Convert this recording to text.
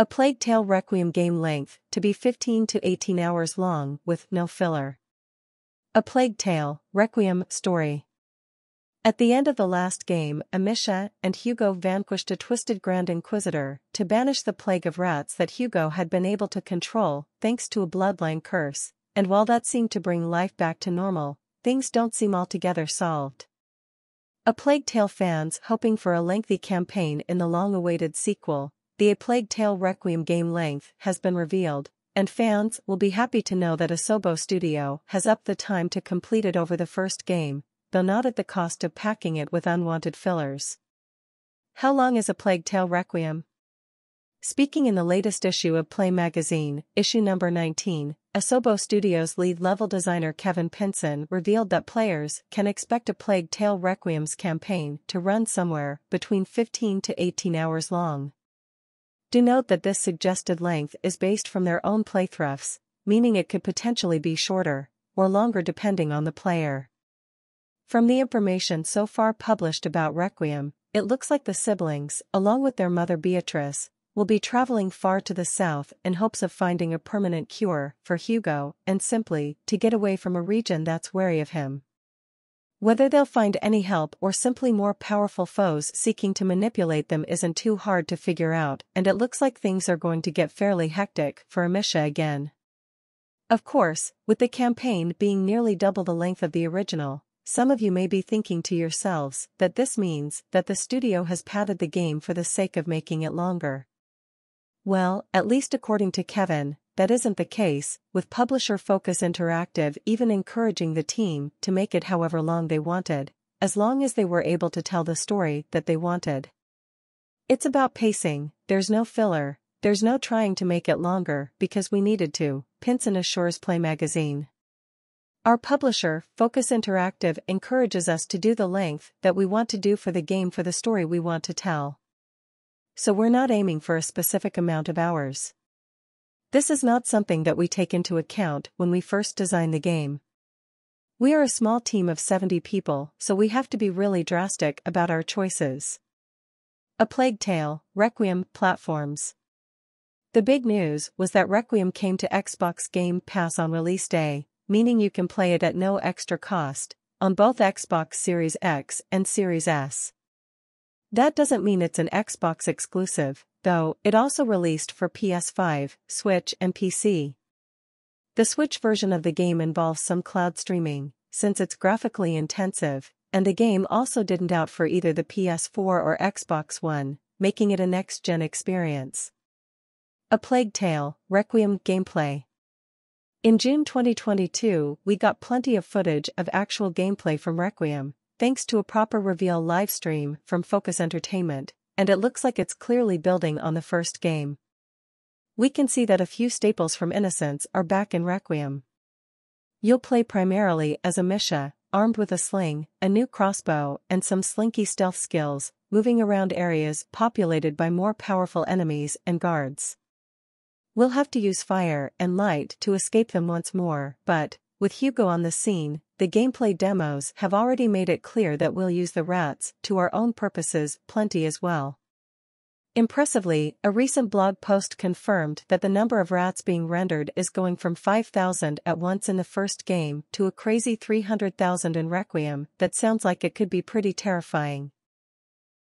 A Plague Tale Requiem game length to be 15 to 18 hours long with no filler. A Plague Tale Requiem story. At the end of the last game, Amicia and Hugo vanquished a twisted Grand Inquisitor to banish the plague of rats that Hugo had been able to control thanks to a bloodline curse, and while that seemed to bring life back to normal, things don't seem altogether solved. A Plague Tale fans hoping for a lengthy campaign in the long-awaited sequel, the A Plague Tale Requiem game length has been revealed, and fans will be happy to know that Asobo Studio has upped the time to complete it over the first game, though not at the cost of packing it with unwanted fillers. How long is A Plague Tale Requiem? Speaking in the latest issue of Play magazine, issue number 19, Asobo Studios lead level designer Kevin Pinson revealed that players can expect A Plague Tale Requiem's campaign to run somewhere between 15 to 18 hours long. Do note that this suggested length is based from their own playthroughs, meaning it could potentially be shorter, or longer depending on the player. From the information so far published about Requiem, it looks like the siblings, along with their mother Beatrice, will be traveling far to the south in hopes of finding a permanent cure for Hugo and simply to get away from a region that's wary of him. Whether they'll find any help or simply more powerful foes seeking to manipulate them isn't too hard to figure out and it looks like things are going to get fairly hectic for Amicia again. Of course, with the campaign being nearly double the length of the original, some of you may be thinking to yourselves that this means that the studio has padded the game for the sake of making it longer. Well, at least according to Kevin, that isn't the case, with publisher Focus Interactive even encouraging the team to make it however long they wanted, as long as they were able to tell the story that they wanted. It's about pacing, there's no filler, there's no trying to make it longer because we needed to, Pinson assures Play Magazine. Our publisher, Focus Interactive encourages us to do the length that we want to do for the game for the story we want to tell. So we're not aiming for a specific amount of hours. This is not something that we take into account when we first design the game. We are a small team of 70 people, so we have to be really drastic about our choices. A Plague Tale, Requiem, platforms. The big news was that Requiem came to Xbox Game Pass on release day, meaning you can play it at no extra cost, on both Xbox Series X and Series S. That doesn't mean it's an Xbox exclusive, though, it also released for PS5, Switch and PC. The Switch version of the game involves some cloud streaming, since it's graphically intensive, and the game also didn't out for either the PS4 or Xbox One, making it a next-gen experience. A Plague Tale, Requiem gameplay. In June 2022, we got plenty of footage of actual gameplay from Requiem, thanks to a proper reveal livestream from Focus Entertainment, and it looks like it's clearly building on the first game. We can see that a few staples from Innocence are back in Requiem. You'll play primarily as Amicia, armed with a sling, a new crossbow, and some slinky stealth skills, moving around areas populated by more powerful enemies and guards. We'll have to use fire and light to escape them once more, but, with Hugo on the scene, the gameplay demos have already made it clear that we'll use the rats to our own purposes plenty as well. Impressively, a recent blog post confirmed that the number of rats being rendered is going from 5,000 at once in the first game to a crazy 300,000 in Requiem that sounds like it could be pretty terrifying.